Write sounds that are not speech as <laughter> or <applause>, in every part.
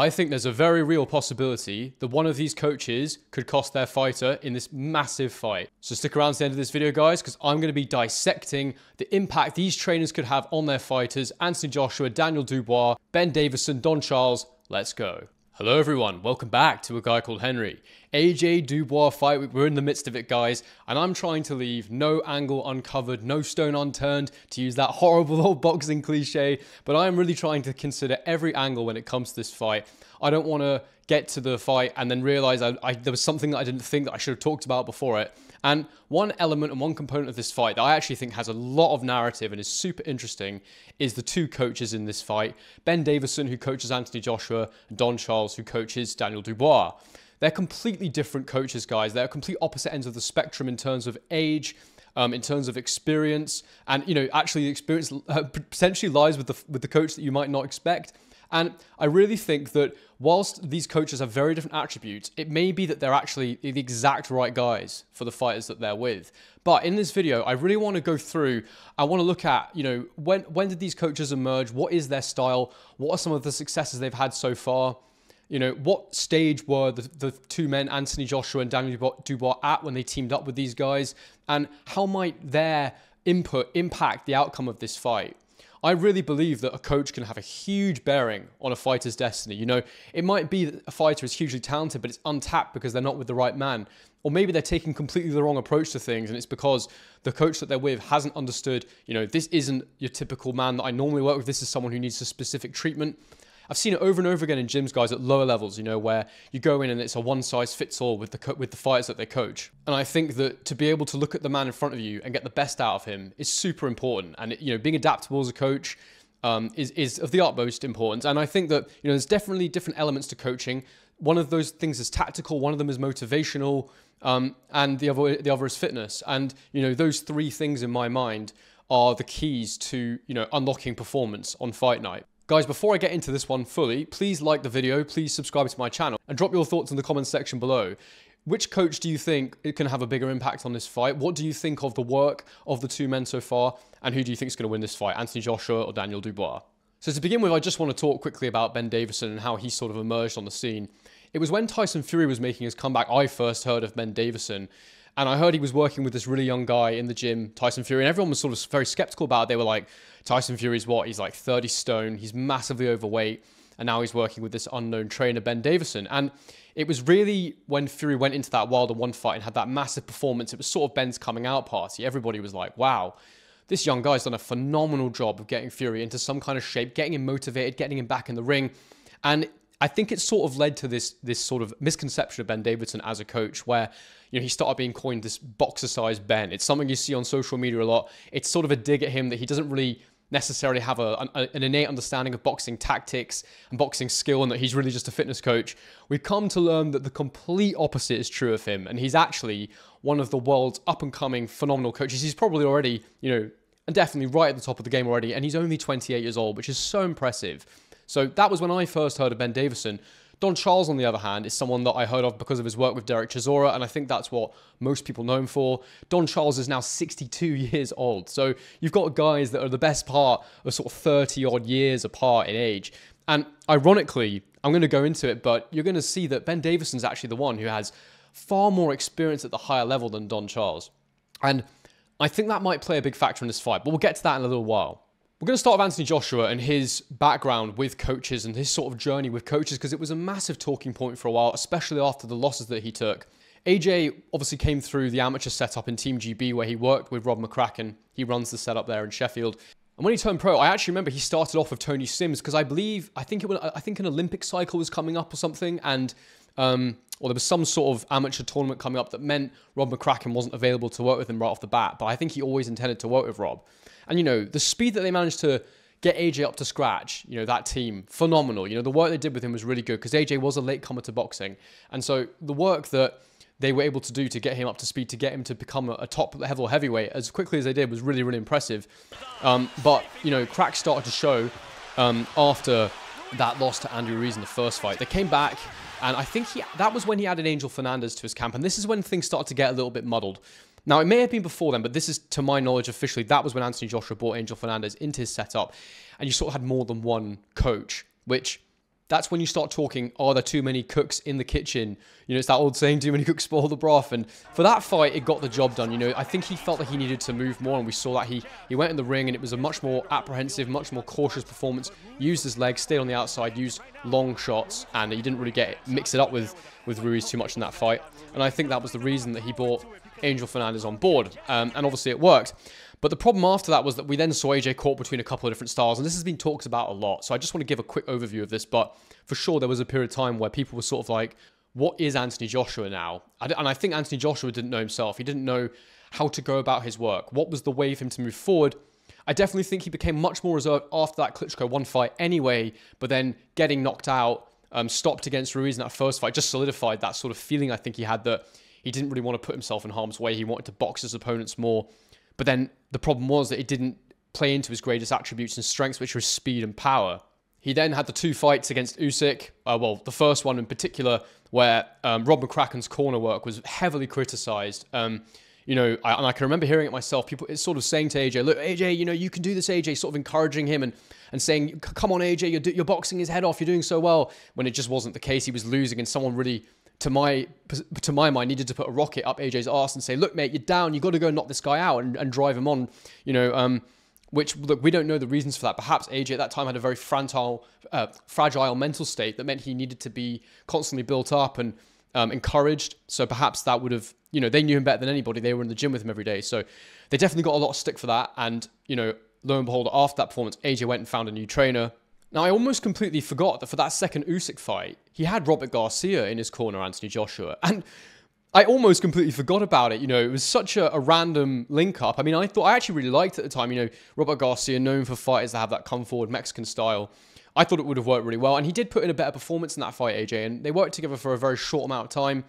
I think there's a very real possibility that one of these coaches could cost their fighter in this massive fight. So stick around to the end of this video, guys, because I'm going to be dissecting the impact these trainers could have on their fighters Anthony Joshua, Daniel Dubois, Ben Davison, Don Charles. Let's go. Hello, everyone. Welcome back to a guy called Henry. AJ Dubois fight. We're in the midst of it, guys, and I'm trying to leave no angle uncovered, no stone unturned, to use that <laughs> horrible old boxing cliche. But I am really trying to consider every angle when it comes to this fight. I don't want to get to the fight and then realize I, I, there was something that I didn't think that I should have talked about before it. And one element and one component of this fight that I actually think has a lot of narrative and is super interesting is the two coaches in this fight Ben Davison, who coaches Anthony Joshua, and Don Charles, who coaches Daniel Dubois. They're completely different coaches, guys. They're complete opposite ends of the spectrum in terms of age, um, in terms of experience, and you know, actually, the experience uh, potentially lies with the with the coach that you might not expect. And I really think that whilst these coaches have very different attributes, it may be that they're actually the exact right guys for the fighters that they're with. But in this video, I really want to go through, I want to look at, you know, when, when did these coaches emerge? What is their style? What are some of the successes they've had so far? You know, what stage were the, the two men, Anthony Joshua and Daniel Dubois, at when they teamed up with these guys? And how might their input impact the outcome of this fight? I really believe that a coach can have a huge bearing on a fighter's destiny. You know, it might be that a fighter is hugely talented, but it's untapped because they're not with the right man. Or maybe they're taking completely the wrong approach to things, and it's because the coach that they're with hasn't understood, you know, this isn't your typical man that I normally work with. This is someone who needs a specific treatment. I've seen it over and over again in gyms, guys, at lower levels, you know, where you go in and it's a one size fits all with the with the fighters that they coach. And I think that to be able to look at the man in front of you and get the best out of him is super important. And you know, being adaptable as a coach um, is is of the utmost importance. And I think that you know, there's definitely different elements to coaching. One of those things is tactical. One of them is motivational. Um, and the other the other is fitness. And you know, those three things in my mind are the keys to you know unlocking performance on fight night. Guys, before I get into this one fully, please like the video, please subscribe to my channel, and drop your thoughts in the comments section below. Which coach do you think it can have a bigger impact on this fight? What do you think of the work of the two men so far? And who do you think is going to win this fight, Anthony Joshua or Daniel Dubois? So to begin with, I just want to talk quickly about Ben Davison and how he sort of emerged on the scene. It was when Tyson Fury was making his comeback I first heard of Ben Davison. And I heard he was working with this really young guy in the gym, Tyson Fury, and everyone was sort of very skeptical about it. They were like, Tyson Fury's what? He's like 30 stone, he's massively overweight, and now he's working with this unknown trainer, Ben Davison. And it was really when Fury went into that Wilder 1 fight and had that massive performance, it was sort of Ben's coming out party. Everybody was like, wow, this young guy's done a phenomenal job of getting Fury into some kind of shape, getting him motivated, getting him back in the ring. And I think it sort of led to this this sort of misconception of Ben Davison as a coach, where you know he started being coined this boxercise Ben. It's something you see on social media a lot. It's sort of a dig at him that he doesn't really necessarily have a, an, an, innate understanding of boxing tactics and boxing skill and that he's really just a fitness coach. We've come to learn that the complete opposite is true of him. And he's actually one of the world's up and coming phenomenal coaches. He's probably already, you know, and definitely right at the top of the game already. And he's only 28 years old, which is so impressive. So that was when I first heard of Ben Davison. Don Charles, on the other hand, is someone that I heard of because of his work with Dereck Chisora, and I think that's what most people know him for. Don Charles is now 62 <laughs> years old. So you've got guys that are the best part of sort of 30 odd years apart in age. And ironically, I'm going to go into it, but you're going to see that Ben Davison's actually the one who has far more experience at the higher level than Don Charles. And I think that might play a big factor in this fight, but we'll get to that in a little while. We're going to start with Anthony Joshua and his background with coaches and his sort of journey with coaches because it was a massive talking point for a while, especially after the losses that he took. AJ obviously came through the amateur setup in Team GB where he worked with Rob McCracken. He runs the setup there in Sheffield. And when he turned pro, I actually remember he started off with Tony Sims because I believe I think it was, I think an Olympic cycle was coming up or something, and um, or there was some sort of amateur tournament coming up that meant Rob McCracken wasn't available to work with him right off the bat. But I think he always intended to work with Rob. And, you know, the speed that they managed to get AJ up to scratch, you know, that team, phenomenal. You know, the work they did with him was really good because AJ was a late comer to boxing. And so the work that they were able to do to get him up to speed, to get him to become a, top level heavyweight as quickly as they did was really, really impressive. Um, but, you know, cracks started to show um, after that loss to Andrew Ruiz in the first fight. They came back, and I think he that was when he added Angel Fernandez to his camp. And this is when things started to get a little bit muddled. Now, it may have been before then, but this is, to my knowledge, officially, that was when Anthony Joshua brought Angel Fernandez into his setup, and you sort of had more than one coach, which that's when you start talking, are there too many cooks in the kitchen? You know, it's that old saying, too many cooks spoil the broth. And for that fight, it got the job done. You know, I think he felt that he needed to move more, and we saw that he, he went in the ring, and it was a much more apprehensive, much more cautious performance. Used his legs, stayed on the outside, used long shots, and he didn't really get mix it up with, with Ruiz too much in that fight. And I think that was the reason that he brought Angel Fernandez on board. Um, and obviously it worked. But the problem after that was that we then saw AJ caught between a couple of different styles, and this has been talked about a lot. So I just want to give a quick overview of this. But for sure, there was a period of time where people were sort of like, what is Anthony Joshua now? And I think Anthony Joshua didn't know himself. He didn't know how to go about his work. What was the way for him to move forward? I definitely think he became much more reserved after that Klitschko one fight anyway, but then getting knocked out, um, stopped against Ruiz in that first fight, just solidified that sort of feeling I think he had that he didn't really want to put himself in harm's way. He wanted to box his opponents more. But then the problem was that it didn't play into his greatest attributes and strengths, which were speed and power. He then had the two fights against Usyk. Uh, well, the first one in particular, where um, Rob McCracken's corner work was heavily criticised. Um, you know, I, and I can remember hearing it myself. People, it's sort of saying to AJ, "Look, AJ, you know, you can do this." AJ, sort of encouraging him and and saying, "Come on, AJ, you're, you're boxing his head off. You're doing so well." When it just wasn't the case, he was losing, and someone really to my to my mind needed to put a rocket up AJ's arse and say, "Look, mate, you're down. You got to go knock this guy out and, and drive him on." You know, um, which look, we don't know the reasons for that. Perhaps AJ at that time had a very fragile, uh, fragile mental state that meant he needed to be constantly built up and um, encouraged. So perhaps that would have, you know, they knew him better than anybody. They were in the gym with him every day, so they definitely got a lot of stick for that. And you know, lo and behold, after that performance, AJ went and found a new trainer. Now, I almost completely forgot that for that second Usyk fight, he had Robert Garcia in his corner, Anthony Joshua. And I almost completely forgot about it. You know, it was such a, a, random link up. I mean, I thought I actually really liked at the time. You know, Robert Garcia, known for fighters that have that come forward Mexican style. I thought it would have worked really well. And he did put in a better performance in that fight, AJ. And they worked together for a very short amount of time.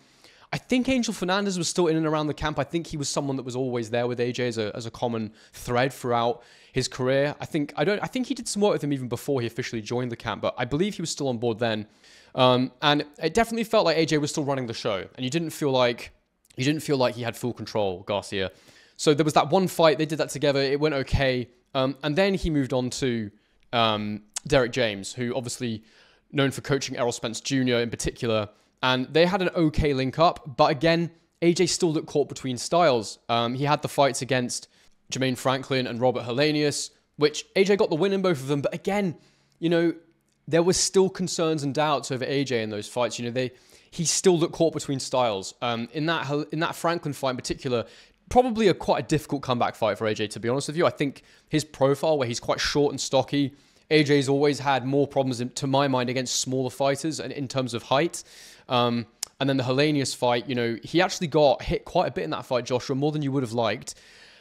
I think Angel Fernandez was still in and around the camp. I think he was someone that was always there with AJ as a, as a common thread throughout his career. I think I don't I think he did some work with him even before he officially joined the camp, but I believe he was still on board then. Um, and it definitely felt like AJ was still running the show, and you didn't feel like you didn't feel like he had full control, Garcia. So there was that one fight they did that together. It went okay, um, and then he moved on to um, Derrick James, who obviously known for coaching Errol Spence Jr. in particular, and they had an okay link up, but again. AJ still looked caught between styles. Um, he had the fights against Jermaine Franklin and Robert Helenius, which AJ got the win in both of them. But again, you know, there was still concerns and doubts over AJ in those fights. You know, they he still looked caught between styles. Um, in that in that Franklin fight in particular, probably a quite a difficult comeback fight for AJ. To be honest with you, I think his profile, where he's quite short and stocky, AJ's always had more problems, in, to my mind, against smaller fighters and in terms of height. Um, and then the Helenius fight, you know, he actually got hit quite a bit in that fight, Joshua, more than you would have liked.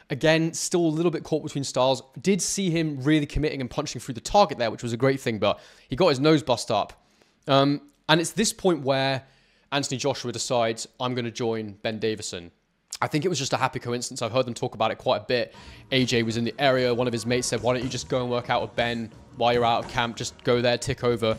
Again, still a little bit caught between styles. Did see him really committing and punching through the target there, which was a great thing, but he got his nose bust up. Um, and it's this point where Anthony Joshua decides, I'm going to join Ben Davison. I think it was just a happy coincidence. I've heard them talk about it quite a bit. AJ was in the area. One of his mates said, Why don't you just go and work out with Ben while you're out of camp? Just go there, tick over.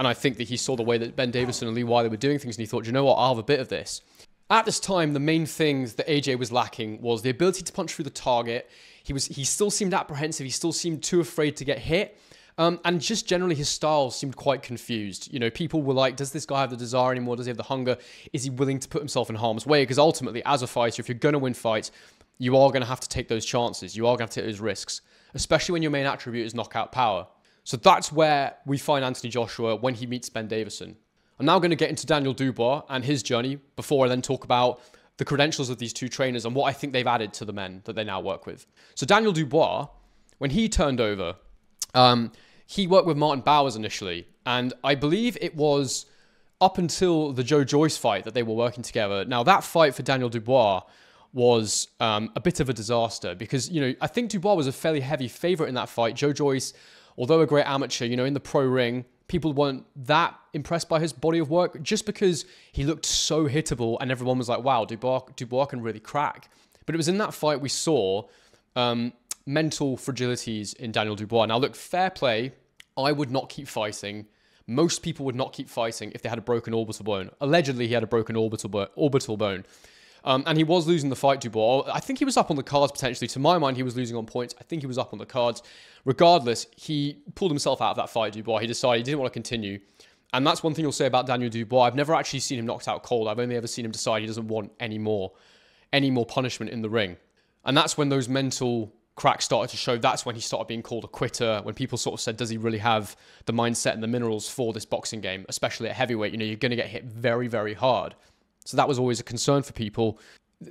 And I think that he saw the way that Ben Davison and Lee Wylie were doing things and he thought, you know what, I'll have a bit of this. At this time, the main things that AJ was lacking was the ability to punch through the target. He was he still seemed apprehensive. He still seemed too afraid to get hit. Um, and just generally, his style seemed quite confused. You know, people were like, does this guy have the desire anymore? Does he have the hunger? Is he willing to put himself in harm's way? Because ultimately, as a fighter, if you're going to win fights, you are going to have to take those chances. You are going to take those risks, especially when your main attribute is knockout power. So that's where we find Anthony Joshua when he meets Ben Davison. I'm now going to get into Daniel Dubois and his journey before I then talk about the credentials of these two trainers and what I think they've added to the men that they now work with. So Daniel Dubois, when he turned over, um, he worked with Martin Bowers initially, and I believe it was up until the Joe Joyce fight that they were working together. Now that fight for Daniel Dubois was um, a bit of a disaster because you know I think Dubois was a fairly heavy favorite in that fight. Joe Joyce, although a great amateur, you know in the pro ring, people weren't that impressed by his body of work just because he looked so hittable and everyone was like, wow, Dubois, Dubois can really crack. But it was in that fight we saw um, mental fragilities in Daniel Dubois. Now, look, fair play. I would not keep fighting. Most people would not keep fighting if they had a broken orbital bone. Allegedly, he had a broken orbital, orbital bone. Um, and he was losing the fight, Dubois. I think he was up on the cards potentially. To my mind, he was losing on points. I think he was up on the cards. Regardless, he pulled himself out of that fight, Dubois. He decided he didn't want to continue. And that's one thing you'll say about Daniel Dubois. I've never actually seen him knocked out cold. I've only ever seen him decide he doesn't want any more, any more punishment in the ring. And that's when those mental cracks started to show. That's when he started being called a quitter. When people sort of said, does he really have the mindset and the minerals for this boxing game, especially at heavyweight? You know, you're going to get hit very, very hard. So that was always a concern for people.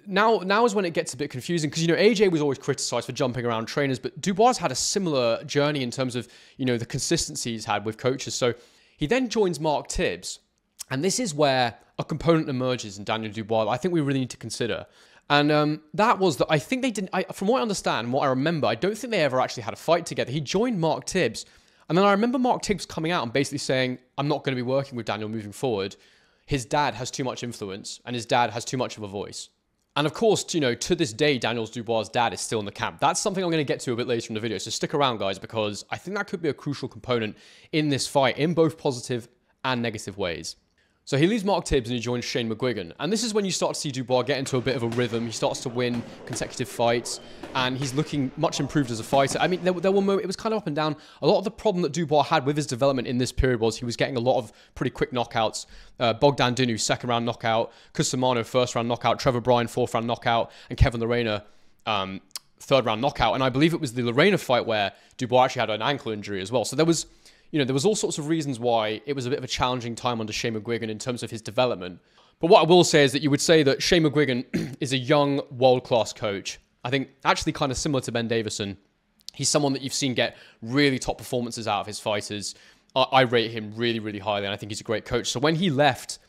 Now, now is when it gets a bit confusing because you know AJ was always criticised for jumping around trainers, but Dubois had a similar journey in terms of you know the consistency he's had with coaches. So he then joins Mark Tibbs, and this is where a component emerges in Daniel Dubois. I think we really need to consider. And um, that was that I think they didn't, I, from what I understand what I remember, I don't think they ever actually had a fight together. He joined Mark Tibbs. And then I remember Mark Tibbs coming out and basically saying, I'm not going to be working with Daniel moving forward. His dad has too much influence and his dad has too much of a voice. And of course, you know, to this day, Daniel Dubois' dad is still in the camp. That's something I'm going to get to a bit later in the video. So stick around, guys, because I think that could be a crucial component in this fight in both positive and negative ways. So he leaves Mark Tibbs and he joins Shane McGuigan. And this is when you start to see Dubois get into a bit of a rhythm. He starts to win consecutive fights and he's looking much improved as a fighter. I mean, there, there were moments, it was kind of up and down. A lot of the problem that Dubois had with his development in this period was he was getting a lot of pretty quick knockouts. Uh, Bogdan Dinu, second round knockout. Cusumano, first round knockout. Trevor Bryan, fourth round knockout. And Kevin Lerena, um, third round knockout. And I believe it was the Lerena fight where Dubois actually had an ankle injury as well. So there was you know, there was all sorts of reasons why it was a bit of a challenging time under Shane McGuigan in terms of his development. But what I will say is that you would say that Shane McGuigan <clears throat> is a young, world-class coach. I think actually kind of similar to Ben Davison. He's someone that you've seen get really top performances out of his fighters. I, I rate him really, really highly, and I think he's a great coach. So when he left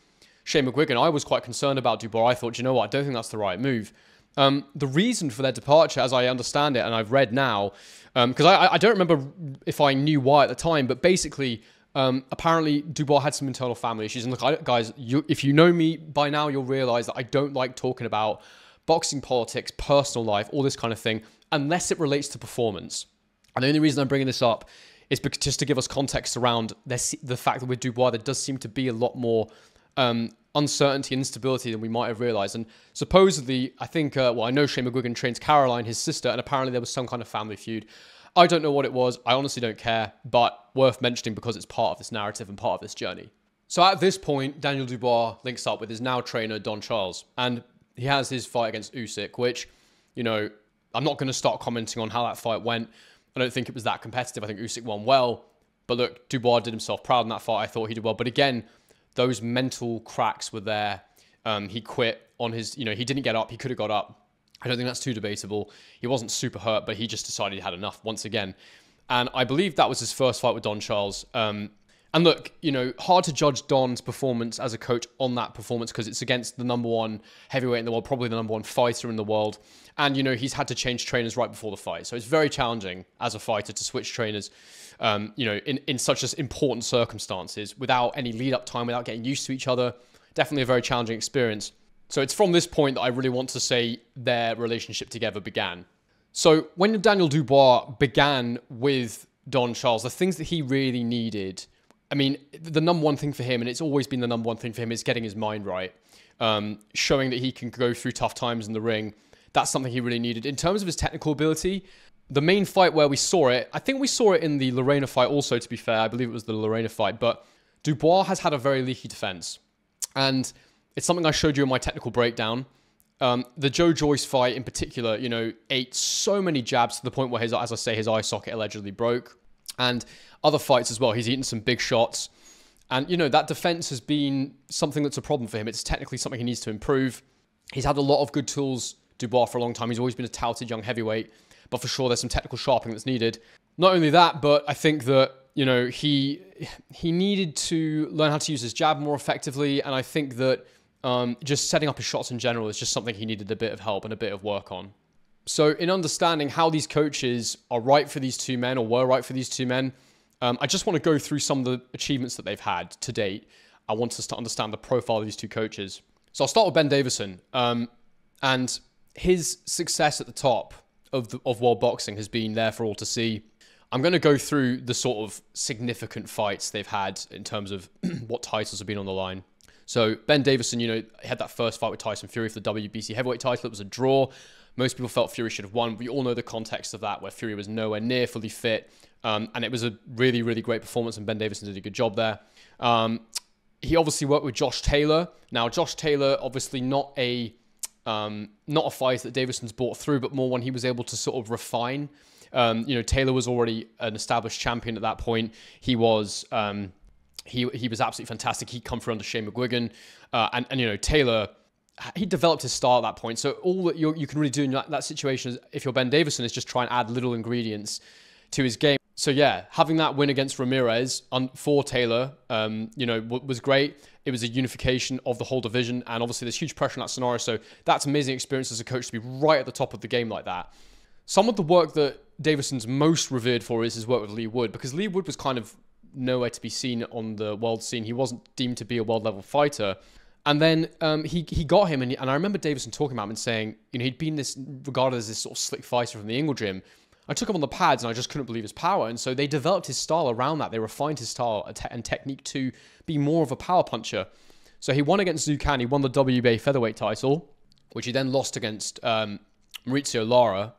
Shane McGuigan, I was quite concerned about Dubois. I thought, you know what, I don't think that's the right move. Um, the reason for their departure, as I understand it, and I've read now, because um, I, I don't remember if I knew why at the time, but basically, um, apparently Dubois had some internal family issues. And look, I, guys, you, if you know me by now, you'll realize that I don't like talking about boxing politics, personal life, all this kind of thing, unless it relates to performance. And the only reason I'm bringing this up is because, just to give us context around this, the fact that with Dubois, there does seem to be a lot more um, uncertainty and instability than we might have realized. And supposedly, I think, uh, well, I know Shane McGuigan trains Caroline, his sister, and apparently there was some kind of family feud. I don't know what it was. I honestly don't care, but worth mentioning because it's part of this narrative and part of this journey. So at this point, Daniel Dubois links up with his now trainer, Don Charles, and he has his fight against Usyk, which, you know, I'm not going to start commenting on how that fight went. I don't think it was that competitive. I think Usyk won well. But look, Dubois did himself proud in that fight. I thought he did well. But again, those mental cracks were there. Um, he quit on his, you know, he didn't get up. He could have got up. I don't think that's too debatable. He wasn't super hurt, but he just decided he had enough once again. And I believe that was his first fight with Don Charles. Um, and look, you know, hard to judge Don's performance as a coach on that performance because it's against the number one heavyweight in the world, probably the number one fighter in the world. And, you know, he's had to change trainers right before the fight. So it's very challenging as a fighter to switch trainers, um, you know, in, in such as important circumstances without any lead up time, without getting used to each other. Definitely a very challenging experience. So it's from this point that I really want to say their relationship together began. So when Daniel Dubois began with Don Charles, the things that he really needed I mean, the number one thing for him, and it's always been the number one thing for him, is getting his mind right, um, showing that he can go through tough times in the ring. That's something he really needed. In terms of his technical ability, the main fight where we saw it, I think we saw it in the Lerena fight also, to be fair. I believe it was the Lerena fight, but Dubois has had a very leaky defense. And it's something I showed you in my technical breakdown. Um, the Joe Joyce fight in particular, you know, ate so many jabs to the point where his, as I say, his eye socket allegedly broke. And other fights as well, he's eaten some big shots. And, you know, that defense has been something that's a problem for him. It's technically something he needs to improve. He's had a lot of good tools, Dubois, for a long time. He's always been a touted young heavyweight, but for sure there's some technical sharpening that's needed. Not only that, but I think that, you know, he he needed to learn how to use his jab more effectively. And I think that um, just setting up his shots in general is just something he needed a bit of help and a bit of work on. So, in understanding how these coaches are right for these two men or were right for these two men, um, I just want to go through some of the achievements that they've had to date. I want us to understand the profile of these two coaches. So, I'll start with Ben Davison. Um, and his success at the top of, the, of world boxing has been there for all to see. I'm going to go through the sort of significant fights they've had in terms of <clears throat> what titles have been on the line. So Ben Davison, you know, had that first fight with Tyson Fury for the WBC heavyweight title. It was a draw. Most people felt Fury should have won. We all know the context of that, where Fury was nowhere near fully fit. Um, and it was a really, really great performance, and Ben Davison did a good job there. Um, he obviously worked with Josh Taylor. Now, Josh Taylor, obviously not a um, not a fight that Davison's brought through, but more one he was able to sort of refine. Um, you know, Taylor was already an established champion at that point. He was um, he he was absolutely fantastic. He'd come through under Shane McGuigan, uh, and and you know Taylor he developed his style at that point. So all that you can really do in that, that situation, is, if you're Ben Davison, is just try and add little ingredients to his game. So yeah, having that win against Ramirez on, for Taylor, um, you know, was great. It was a unification of the whole division, and obviously there's huge pressure in that scenario. So that's amazing experience as a coach to be right at the top of the game like that. Some of the work that Davison's most revered for is his work with Leigh Wood, because Leigh Wood was kind of nowhere to be seen on the world scene. He wasn't deemed to be a world level fighter. And then um, he he got him, and, and I remember Davison talking about him and saying, you know, he'd been this regarded as this sort of slick fighter from the Ingle gym. I took him on the pads, and I just couldn't believe his power. And so they developed his style around that. They refined his style and technique to be more of a power puncher. So he won against Xu Can. He won the WBA featherweight title, which he then lost against um, Mauricio Lara,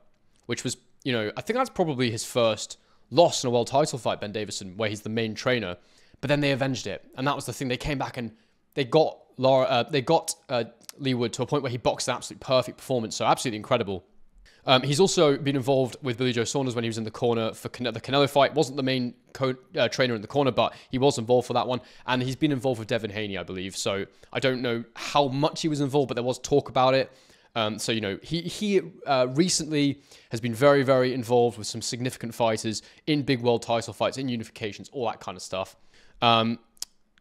which was, you know, I think that's probably his first loss in a world title fight. Ben Davison, where he's the main trainer. But then they avenged it, and that was the thing. They came back and they got Lara, uh, they got uh, Wood to a point where he boxed an absolute perfect performance. So absolutely incredible. Um, he's also been involved with Billy Joe Saunders when he was in the corner for Can- the Canelo fight. wasn't the main co- uh, trainer in the corner, but he was involved for that one. And he's been involved with Devin Haney, I believe. So I don't know how much he was involved, but there was talk about it. Um, so you know, he he uh, recently has been very very involved with some significant fighters in big world title fights, in unifications, all that kind of stuff. Um,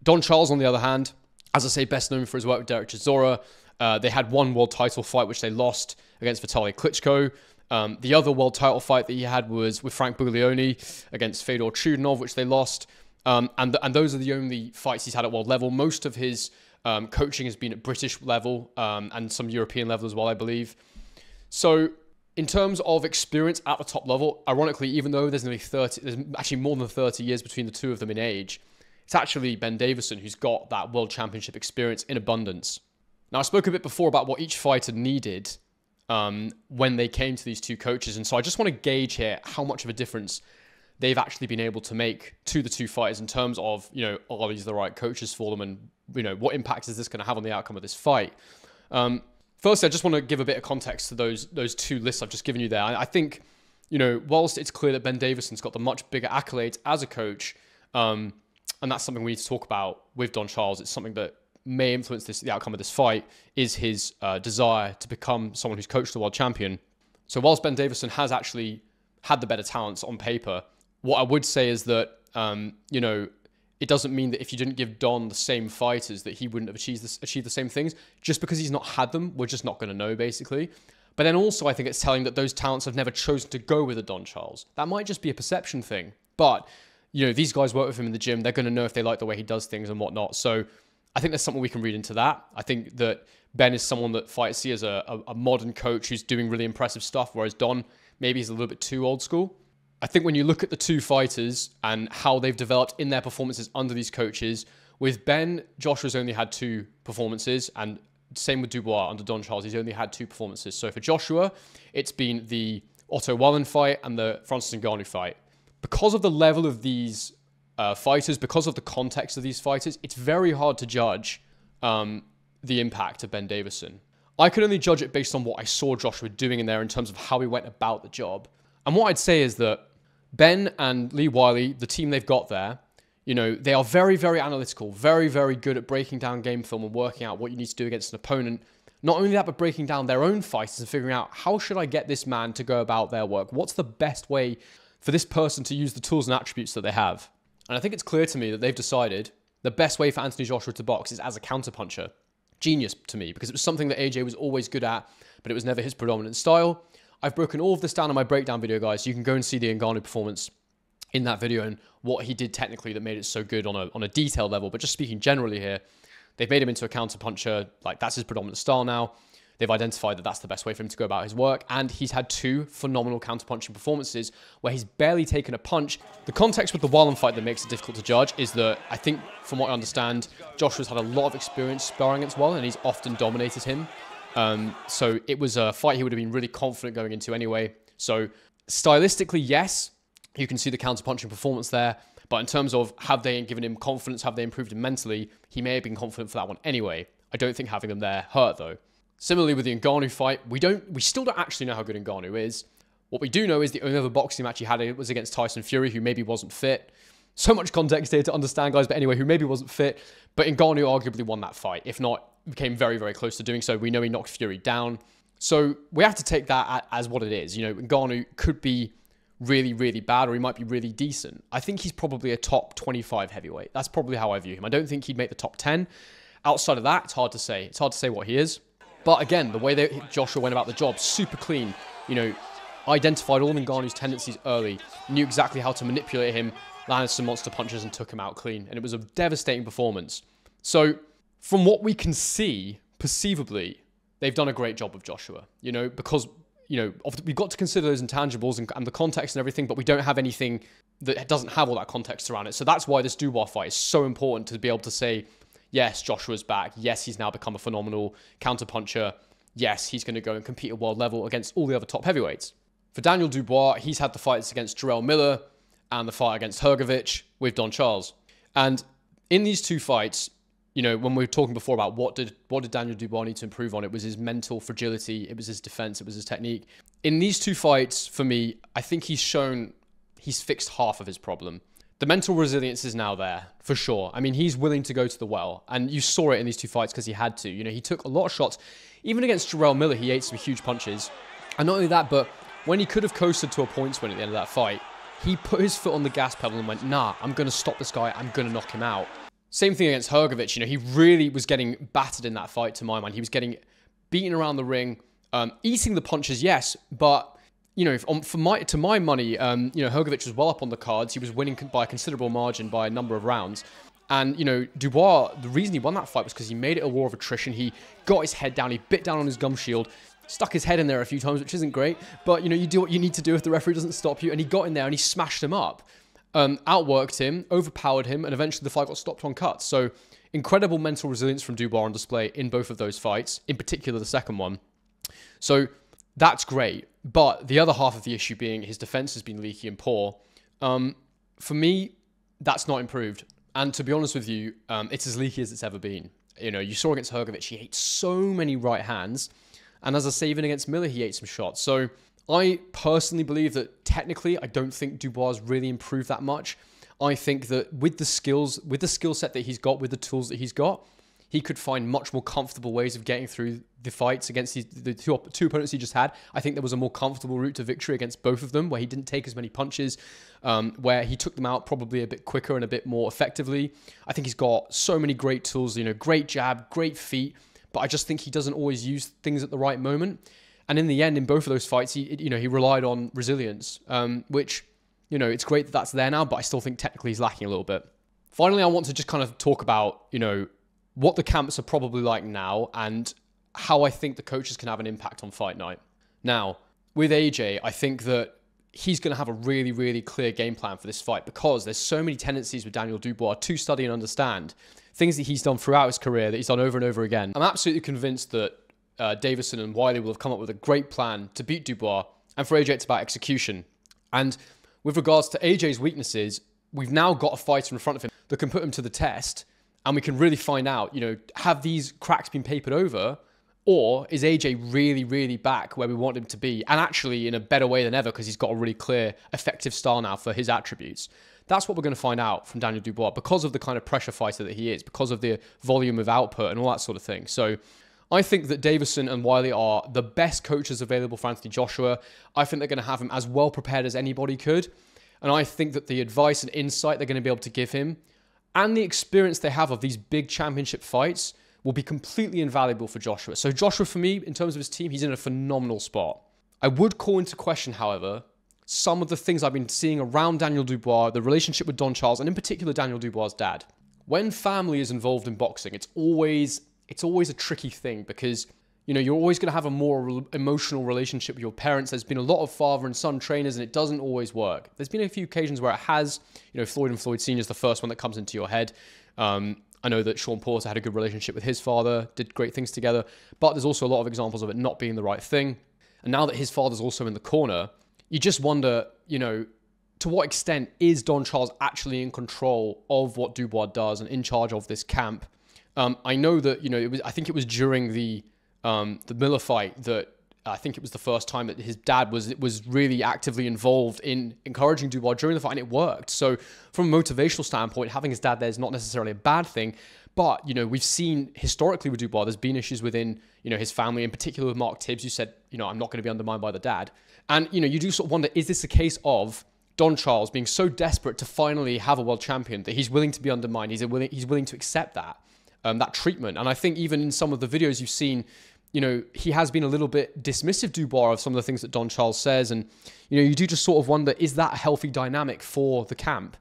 Don Charles, on the other hand, as I say, best known for his work with Dereck Chisora. Uh, they had one world title fight which they lost against Vitaly Klitschko. Um, the other world title fight that he had was with Frank Buglioni against Fedor Chudinov, which they lost. Um, and and those are the only fights he's had at world level. Most of his um, coaching has been at British level um, and some European level as well, I believe. So in terms of experience at the top level, ironically, even though there's nearly 30, there's actually more than 30 years between the two of them in age, it's actually Ben Davison who's got that world championship experience in abundance. Now, I spoke a bit before about what each fighter needed um, when they came to these two coaches. And so I just want to gauge here how much of a difference they've actually been able to make to the two fighters in terms of, you know, are these the right coaches for them and, you know, what impact is this going to have on the outcome of this fight? Um, firstly, I just want to give a bit of context to those those two lists I've just given you there. I, I think, you know, whilst it's clear that Ben Davison's got the much bigger accolades as a coach, um, and that's something we need to talk about with Don Charles. It's something that may influence this, the outcome of this fight is his uh, desire to become someone who's coached the world champion. So whilst Ben Davison has actually had the better talents on paper, what I would say is that um, you know it doesn't mean that if you didn't give Don the same fighters that he wouldn't have achieved this, achieved the same things. Just because he's not had them, we're just not going to know basically. But then also, I think it's telling that those talents have never chosen to go with a Don Charles. That might just be a perception thing, but you know these guys work with him in the gym. They're going to know if they like the way he does things and whatnot. So I think there's something we can read into that. I think that Ben is someone that fights see as a, a, a, modern coach who's doing really impressive stuff, whereas Don maybe he's a little bit too old school. I think when you look at the two fighters and how they've developed in their performances under these coaches, with Ben, Joshua's only had two performances, and same with Dubois under Don Charles, he's only had two performances. So for Joshua, it's been the Otto Wallin fight and the Francis Ngannou fight. Because of the level of these uh, fighters, because of the context of these fighters, it's very hard to judge um, the impact of Ben Davison. I could only judge it based on what I saw Joshua doing in there in terms of how he went about the job. And what I'd say is that Ben and Lee Wylie, the team they've got there, you know, they are very, very analytical, very, very good at breaking down game film and working out what you need to do against an opponent. Not only that, but breaking down their own fighters and figuring out how should I get this man to go about their work? What's the best way for this person to use the tools and attributes that they have? And I think it's clear to me that they've decided the best way for Anthony Joshua to box is as a counterpuncher. Genius to me, because it was something that AJ was always good at, but it was never his predominant style. I've broken all of this down in my breakdown video, guys. You can go and see the Ngannou performance in that video and what he did technically that made it so good on a, on a detailed level. But just speaking generally here, they've made him into a counterpuncher. Like, that's his predominant style now. They've identified that that's the best way for him to go about his work, and he's had two phenomenal counterpunching performances where he's barely taken a punch. The context with the Wallin fight that makes it difficult to judge is that I think, from what I understand, Joshua's had a lot of experience sparring against Wallin, and he's often dominated him. Um, so it was a fight he would have been really confident going into anyway. So stylistically, yes, you can see the counterpunching performance there. But in terms of have they given him confidence, have they improved him mentally, he may have been confident for that one anyway. I don't think having them there hurt though. Similarly with the Ngannou fight, we don't we still don't actually know how good Ngannou is. What we do know is the only other boxing match he had was against Tyson Fury, who maybe wasn't fit. So much context here to understand, guys, but anyway, who maybe wasn't fit. But Ngannou arguably won that fight. If not, became very, very close to doing so. We know he knocked Fury down. So we have to take that as what it is. You know, Ngannou could be really, really bad or he might be really decent. I think he's probably a top 25 heavyweight. That's probably how I view him. I don't think he'd make the top 10. Outside of that, it's hard to say. It's hard to say what he is. But again, the way that Joshua went about the job, super clean. You know, identified all Ngannou's tendencies early, knew exactly how to manipulate him, landed some monster punches and took him out clean. And it was a devastating performance. So, from what we can see, perceivably, they've done a great job of Joshua. You know, because you know we've got to consider those intangibles and, and, the context and everything, but we don't have anything that doesn't have all that context around it. So that's why this Dubois fight is so important to be able to say, yes, Joshua's back. Yes, he's now become a phenomenal counterpuncher. Yes, he's going to go and compete at world level against all the other top heavyweights. For Daniel Dubois, he's had the fights against Jarrell Miller and the fight against Hrgovic with Don Charles. And in these two fights, you know, when we were talking before about what did what did Daniel Dubois need to improve on, it was his mental fragility, it was his defense, it was his technique. In these two fights, for me, I think he's shown he's fixed half of his problem. The mental resilience is now there for sure. I mean, he's willing to go to the well, and you saw it in these two fights because he had to. You know, he took a lot of shots. Even against Jarrell Miller, he ate some huge punches, and not only that, but when he could have coasted to a points win at the end of that fight, he put his foot on the gas pedal and went, "Nah, I'm going to stop this guy. I'm going to knock him out." Same thing against Hrgovic. You know, he really was getting battered in that fight. To my mind, he was getting beaten around the ring, um, eating the punches, yes, but you know, um, for my to my money, um, you know, Hrgovic was well up on the cards. He was winning by a considerable margin by a number of rounds. And you know, Dubois, the reason he won that fight was because he made it a war of attrition. He got his head down, he bit down on his gum shield, stuck his head in there a few times, which isn't great. But you know, you do what you need to do if the referee doesn't stop you. And he got in there and he smashed him up um, outworked him, overpowered him, and eventually the fight got stopped on cuts. So incredible mental resilience from Dubois on display in both of those fights, in particular the second one. So that's great. But the other half of the issue being his defense has been leaky and poor. Um, for me, that's not improved. And to be honest with you, um, it's as leaky as it's ever been. You know, you saw against Hrgovic, he ate so many right hands. And as I say, even against Miller, he ate some shots. So I personally believe that technically, I don't think Dubois really improved that much. I think that with the skills, with the skill set that he's got, with the tools that he's got, he could find much more comfortable ways of getting through the fights against the, the two, two, opponents he just had. I think there was a more comfortable route to victory against both of them, where he didn't take as many punches, um, where he took them out probably a bit quicker and a bit more effectively. I think he's got so many great tools, you know, great jab, great feet, but I just think he doesn't always use things at the right moment. And in the end, in both of those fights, he you know he relied on resilience, um, which you know it's great that that's there now, but I still think technically he's lacking a little bit. Finally, I want to just kind of talk about you know what the camps are probably like now and how I think the coaches can have an impact on fight night. Now, with AJ, I think that he's going to have a really, really clear game plan for this fight because there's so many tendencies with Daniel Dubois to study and understand things that he's done throughout his career that he's done over and over again. I'm absolutely convinced that uh, Davison and Wylie will have come up with a great plan to beat Dubois, and for AJ, it's about execution. And with regards to AJ's weaknesses, we've now got a fighter in front of him that can put him to the test, and we can really find out, you know, have these cracks been papered over, or is AJ really, really back where we want him to be, and actually in a better way than ever because he's got a really clear, effective style now for his attributes? That's what we're going to find out from Daniel Dubois because of the kind of pressure fighter that he is, because of the volume of output and all that sort of thing. So I think that Davison and Wylie are the best coaches available for Anthony Joshua. I think they're going to have him as well prepared as anybody could. And I think that the advice and insight they're going to be able to give him and the experience they have of these big championship fights will be completely invaluable for Joshua. So, Joshua, for me, in terms of his team, he's in a phenomenal spot. I would call into question, however, some of the things I've been seeing around Daniel Dubois, the relationship with Don Charles, and in particular Daniel Dubois' dad. When family is involved in boxing, it's always it's always a tricky thing because you know you're always going to have a more emotional relationship with your parents there's been a lot of father and son trainers and it doesn't always work there's been a few occasions where it has you know floyd and floyd senior is the first one that comes into your head um, I know that Shawn Porter had a good relationship with his father, did great things together, but there's also a lot of examples of it not being the right thing. And now that his father's also in the corner, you just wonder, you know, to what extent is Don Charles actually in control of what Dubois does and in charge of this camp? Um, I know that you know it was. I think it was during the um, the Miller fight that I think it was the first time that his dad was was really actively involved in encouraging Dubois during the fight, and it worked. So, from a motivational standpoint, having his dad there is not necessarily a bad thing. But you know, we've seen historically with Dubois, there's been issues within you know his family, in particular with Mark Tibbs, who said, you know, I'm not going to be undermined by the dad. And you know, you do sort of wonder, is this a case of Don Charles being so desperate to finally have a world champion that he's willing to be undermined, he's willing, he's willing to accept that um, that treatment. And I think even in some of the videos you've seen you know, he has been a little bit dismissive, Dubois, of some of the things that Don Charles says. And, you know, you do just sort of wonder, is that a healthy dynamic for the camp?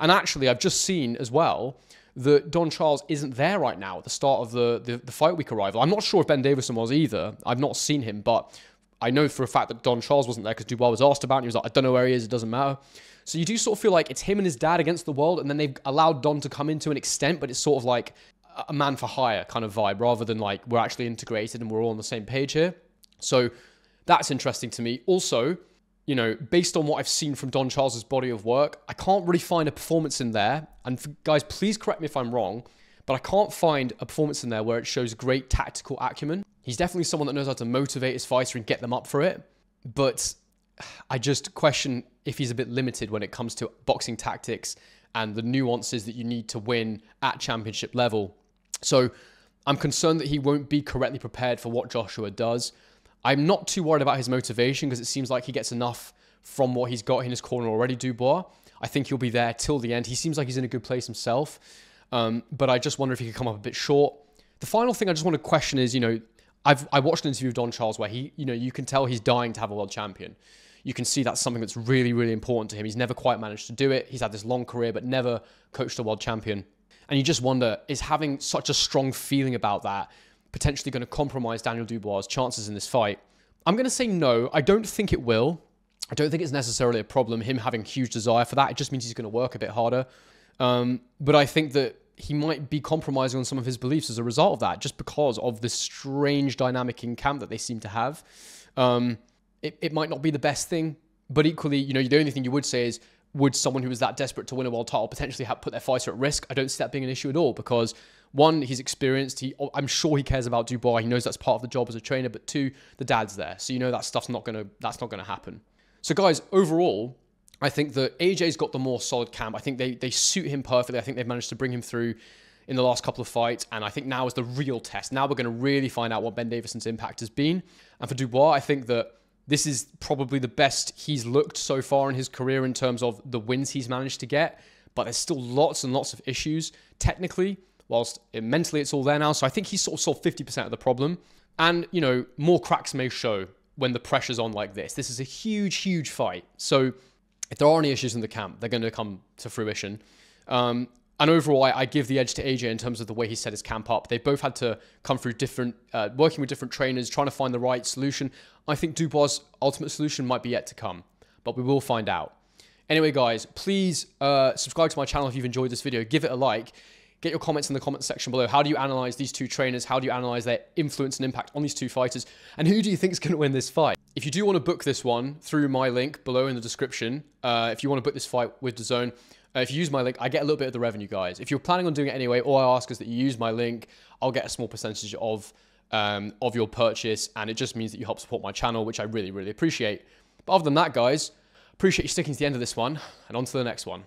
And actually, I've just seen as well that Don Charles isn't there right now at the start of the, the, the fight week arrival. I'm not sure if Ben Davison was either. I've not seen him, but I know for a fact that Don Charles wasn't there because Dubois was asked about and he was like, I don't know where he is, it doesn't matter. So you do sort of feel like it's him and his dad against the world, and then they've allowed Don to come in to an extent, but it's sort of like a man for hire kind of vibe rather than like we're actually integrated and we're all on the same page here. So that's interesting to me. Also, you know, based on what I've seen from Don Charles's body of work, I can't really find a performance in there. And for, guys, please correct me if I'm wrong, but I can't find a performance in there where it shows great tactical acumen. He's definitely someone that knows how to motivate his fighter and get them up for it. But I just question if he's a bit limited when it comes to boxing tactics and the nuances that you need to win at championship level. So I'm concerned that he won't be correctly prepared for what Joshua does. I'm not too worried about his motivation because it seems like he gets enough from what he's got in his corner already, Dubois. I think he'll be there till the end. He seems like he's in a good place himself. Um, but I just wonder if he could come up a bit short. The final thing I just want to question is, you know, I've I watched an interview of Don Charles where he, you know, you can tell he's dying to have a world champion. You can see that's something that's really, really important to him. He's never quite managed to do it. He's had this long career, but never coached a world champion. And you just wonder, is having such a strong feeling about that potentially going to compromise Daniel Dubois' chances in this fight? I'm going to say no. I don't think it will. I don't think it's necessarily a problem, him having huge desire for that. It just means he's going to work a bit harder. Um, but I think that he might be compromising on some of his beliefs as a result of that, just because of this strange dynamic in camp that they seem to have. Um, it, it might not be the best thing, but equally, you know, the only thing you would say is would someone who was that desperate to win a world title potentially have put their fighter at risk? I don't see that being an issue at all because one, he's experienced. He, oh, I'm sure he cares about Dubois. He knows that's part of the job as a trainer. But two, the dad's there, so you know that stuff's not gonna that's not gonna happen. So guys, overall, I think that AJ's got the more solid camp. I think they they suit him perfectly. I think they've managed to bring him through in the last couple of fights, and I think now is the real test. Now we're going to really find out what Ben Davison's impact has been. And for Dubois, I think that this is probably the best he's looked so far in his career in terms of the wins he's managed to get. But there's still lots and lots of issues technically, whilst mentally it's all there now. So I think he's sort of solved 50% of the problem. And, you know, more cracks may show when the pressure's on like this. This is a huge, huge fight. So if there are any issues in the camp, they're going to come to fruition. Um, and overall, I, I, give the edge to AJ in terms of the way he set his camp up. They both had to come through different, uh, working with different trainers, trying to find the right solution. I think Dubois' ultimate solution might be yet to come, but we will find out. Anyway, guys, please uh, subscribe to my channel if you've enjoyed this video. Give it a like. Get your comments in the comments section below. How do you analyze these two trainers? How do you analyze their influence and impact on these two fighters? And who do you think is going to win this fight? If you do want to book this one through my link below in the description, uh, if you want to book this fight with DAZN, if you use my link, I get a little bit of the revenue, guys. If you're planning on doing it anyway, all I ask is that you use my link. I'll get a small percentage of um, of your purchase, and it just means that you help support my channel, which I really, really appreciate. But other than that, guys, appreciate you sticking to the end of this one, and on to the next one.